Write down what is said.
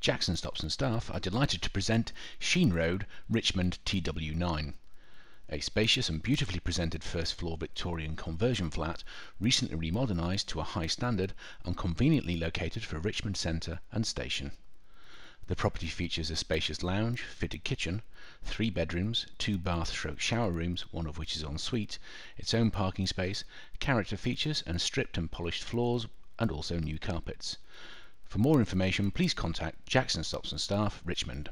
Jackson Stops and staff are delighted to present Sheen Road, Richmond TW9. A spacious and beautifully presented first floor Victorian conversion flat, recently remodernised to a high standard and conveniently located for Richmond Centre and station. The property features a spacious lounge, fitted kitchen, three bedrooms, two bath stroke shower rooms, one of which is en suite, its own parking space, character features and stripped and polished floors and also new carpets. For more information please contact Jackson Stops and Staff, Richmond.